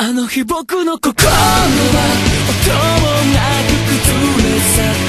あの日僕の心は音もなく崩れ去った。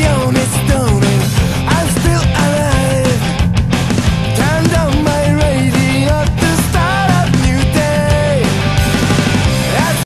campeones